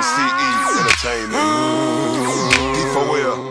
MCE Entertainment. D4L.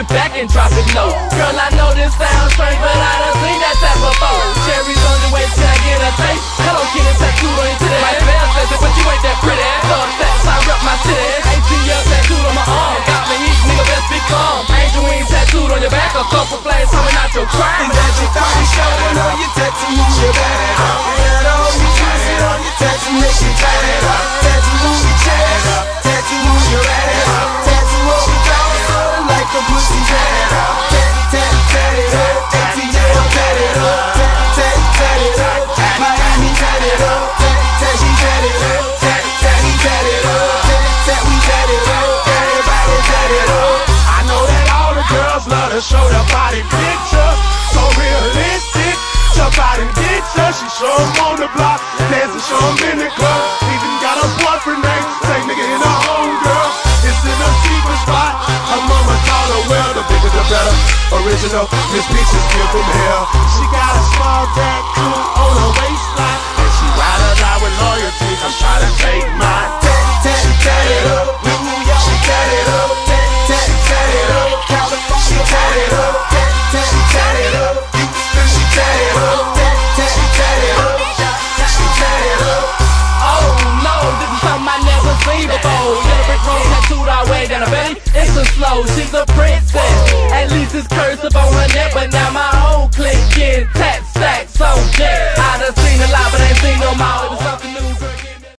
it back and drop it low. Girl, I know her, showed her body picture. So realistic, her body get her She show him on the block, dance and show him in the club. Even got a boyfriend named, same nigga in her home girl. It's in a cheaper spot, her mama taught her well The bigger the better, original, Miss Peach is still from hell. She got a small tattoo on her waistline. unbelievable. Yellow brick road tattooed all way down her belly. It's a slow, she's a princess. At least it's cursive on her neck, but now my